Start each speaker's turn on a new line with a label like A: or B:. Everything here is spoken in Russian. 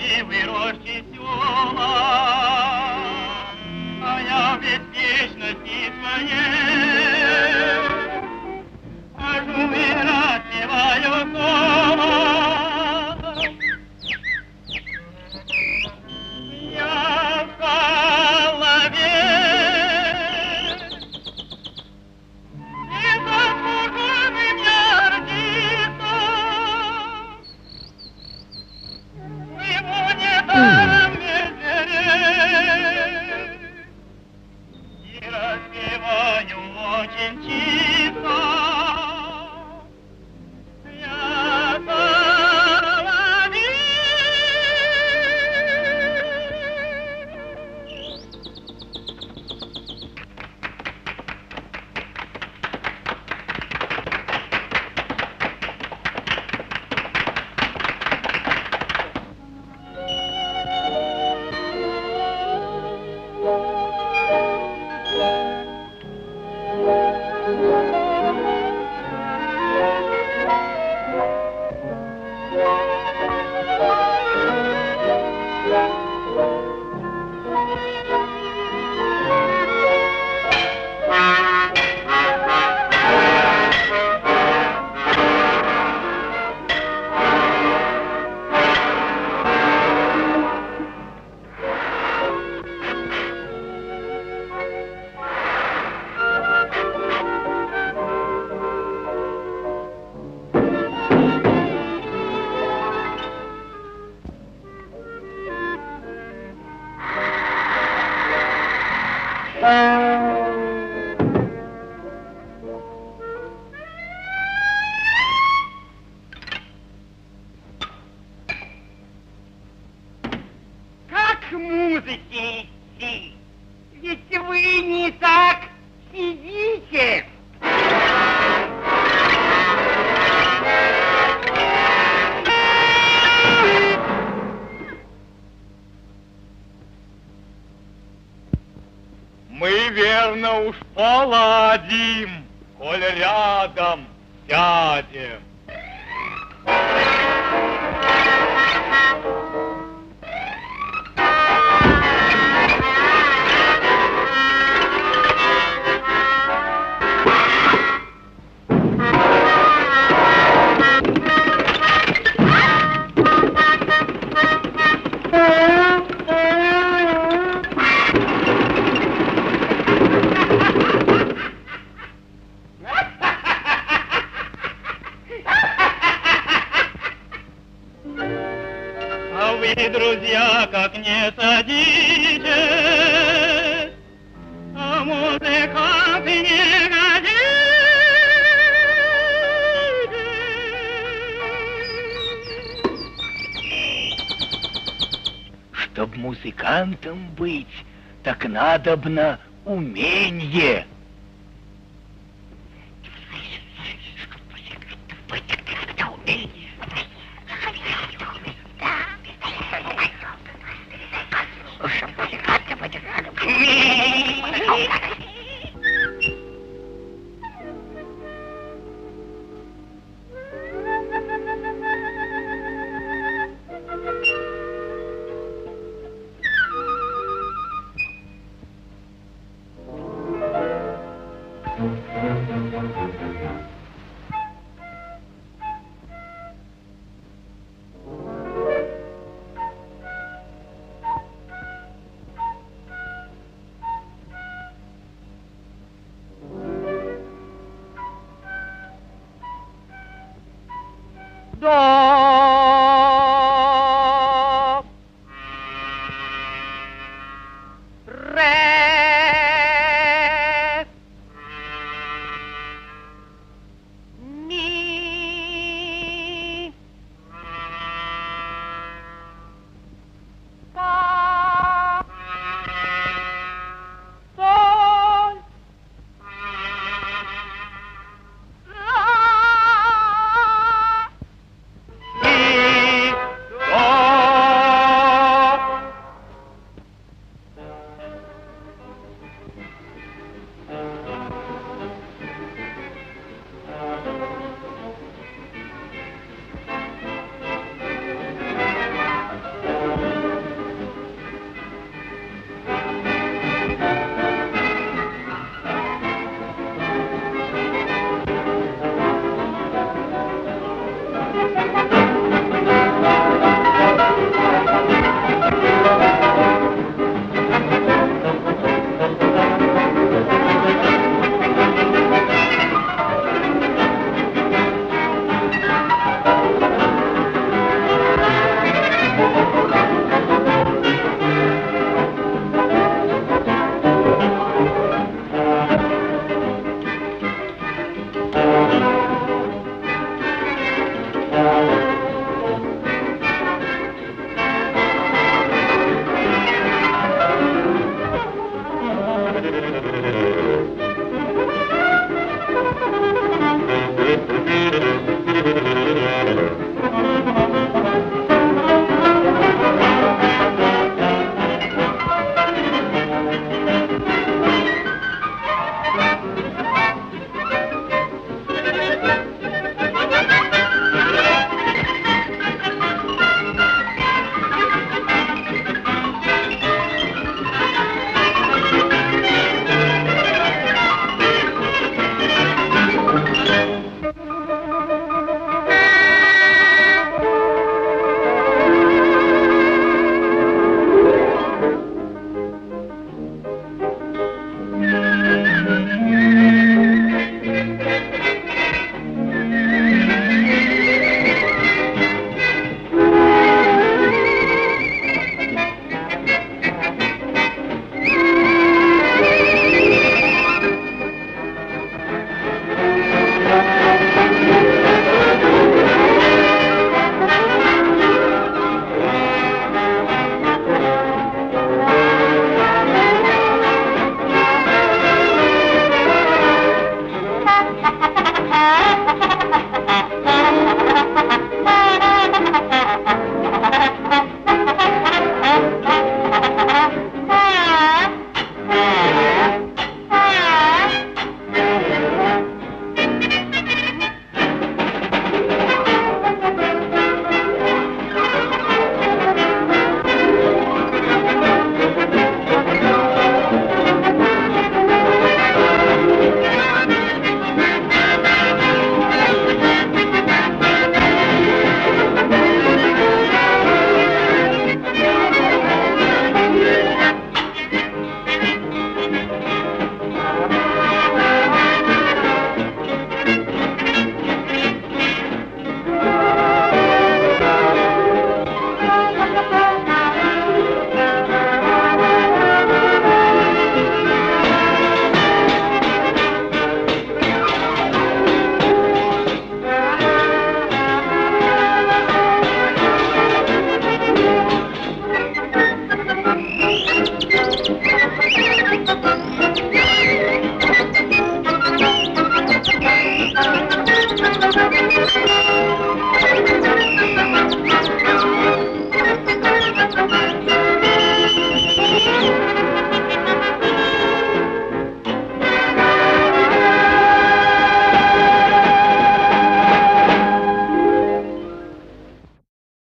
A: 你为我。
B: Музыкантом быть, так надобно уменье.
A: go.